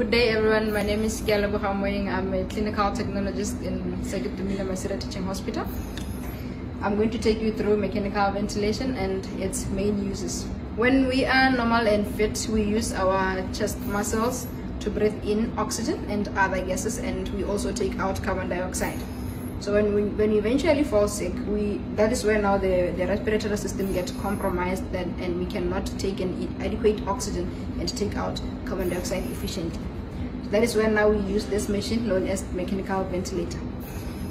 good day everyone. My name is Kealeboga Moeng. I'm a clinical technologist in Sir Ketumile Masire Teaching Hospital. I'm going to take you through mechanical ventilation and its main uses. When we are normal and fit, we use our chest muscles to breathe in oxygen and other gases and we also take out carbon dioxide. So when we when eventually fall sick, we that is where now the, the respiratory system gets compromised then and we cannot take an adequate oxygen and take out carbon dioxide efficiently. So that is where now we use this machine known as mechanical ventilator.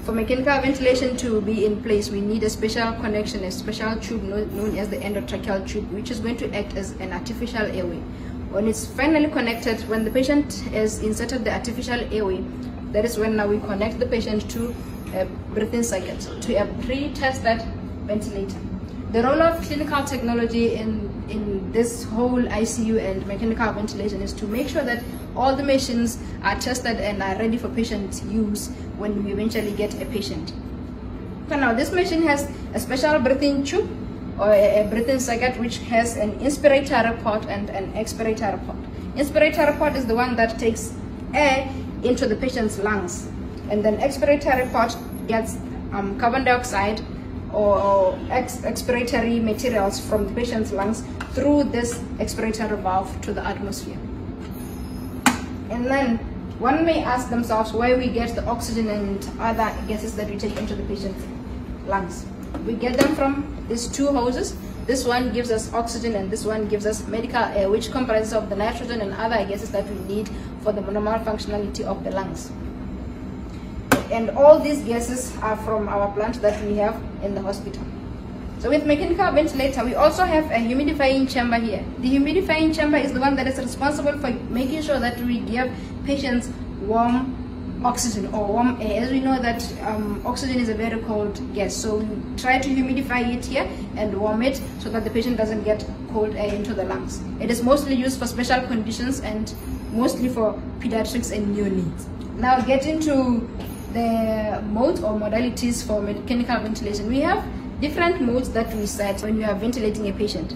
For mechanical ventilation to be in place, we need a special connection, a special tube known as the endotracheal tube, which is going to act as an artificial airway. When it's finally connected, when the patient has inserted the artificial airway, that is when now we connect the patient to a breathing circuit, to a pre-tested ventilator. The role of clinical technology in, in this whole ICU and mechanical ventilation is to make sure that all the machines are tested and are ready for patient use when we eventually get a patient. So now this machine has a special breathing tube or a, breathing circuit which has an inspiratory port and an expiratory port. Inspiratory port is the one that takes air into the patient's lungs and then expiratory part gets um, carbon dioxide or ex expiratory materials from the patient's lungs through this expiratory valve to the atmosphere. And then one may ask themselves where we get the oxygen and other gases that we take into the patient's lungs. We get them from these two hoses. This one gives us oxygen and this one gives us medical air, which comprises of the nitrogen and other gases that we need for the normal functionality of the lungs and all these gases are from our plant that we have in the hospital. So with mechanical ventilator, we also have a humidifying chamber here. The humidifying chamber is the one that is responsible for making sure that we give patients warm oxygen or warm air. As we know that um, oxygen is a very cold gas, so we try to humidify it here and warm it so that the patient doesn't get cold air into the lungs. It is mostly used for special conditions and mostly for pediatrics and neonates. Now getting to the modes or modalities for mechanical ventilation. We have different modes that we set when we are ventilating a patient.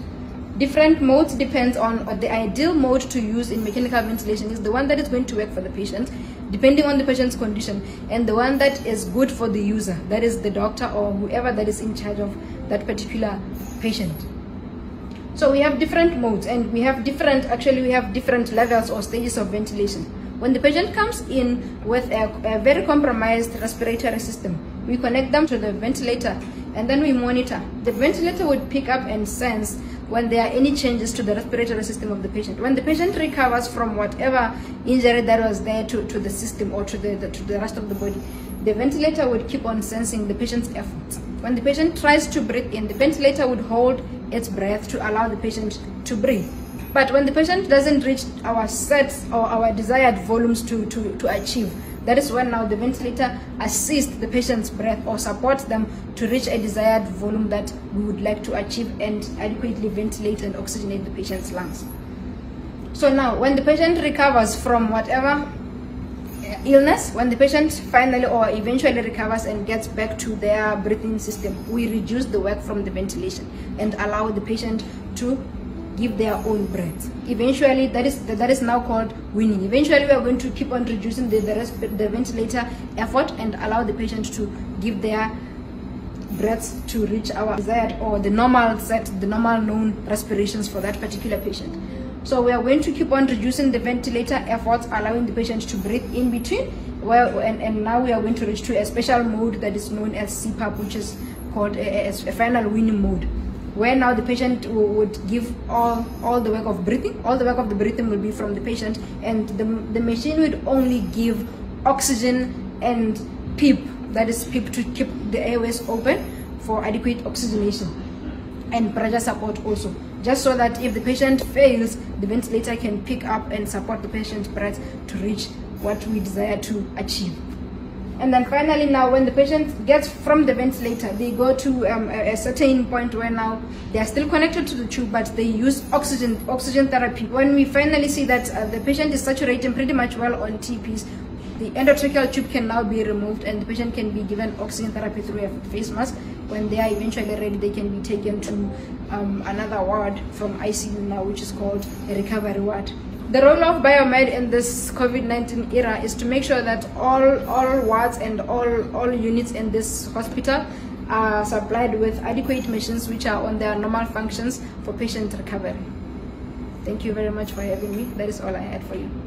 Different modes depends on the ideal mode to use in mechanical ventilation is the one that is going to work for the patient depending on the patient's condition and the one that is good for the user that is the doctor or whoever that is in charge of that particular patient so we have different modes and we have different actually we have different levels or stages of ventilation when the patient comes in with a, a very compromised respiratory system, we connect them to the ventilator and then we monitor. The ventilator would pick up and sense when there are any changes to the respiratory system of the patient. When the patient recovers from whatever injury that was there to, to the system or to the, the, to the rest of the body, the ventilator would keep on sensing the patient's efforts. When the patient tries to breathe in, the ventilator would hold its breath to allow the patient to breathe. But when the patient doesn't reach our sets or our desired volumes to, to, to achieve, that is when now the ventilator assists the patient's breath or supports them to reach a desired volume that we would like to achieve and adequately ventilate and oxygenate the patient's lungs. So now, when the patient recovers from whatever uh, illness, when the patient finally or eventually recovers and gets back to their breathing system, we reduce the work from the ventilation and allow the patient to give their own breath. Eventually, that is that is now called weaning. Eventually, we are going to keep on reducing the, the, the ventilator effort and allow the patient to give their breaths to reach our desired or the normal set, the normal known respirations for that particular patient. So we are going to keep on reducing the ventilator efforts, allowing the patient to breathe in between. Well, and, and now we are going to reach to a special mode that is known as CPAP, which is called a, a, a final weaning mode where now the patient would give all all the work of breathing all the work of the breathing will be from the patient and the, the machine would only give oxygen and PEEP that is PEEP to keep the airways open for adequate oxygenation and pressure support also just so that if the patient fails the ventilator can pick up and support the patient's breath to reach what we desire to achieve and then finally now when the patient gets from the ventilator, they go to um, a, a, certain point where now they are still connected to the tube, but they use oxygen, oxygen therapy. When we finally see that uh, the patient is saturating pretty much well on T-piece, the endotracheal tube can now be removed and the patient can be given oxygen therapy through a face mask. When they are eventually ready, they can be taken to um, another ward from ICU now, which is called a recovery ward. the role of biomed in this covid-19 era is to make sure that all all wards and all all units in this hospital are supplied with adequate machines which are on their normal functions for patient recovery thank you very much for having me that is all i had for you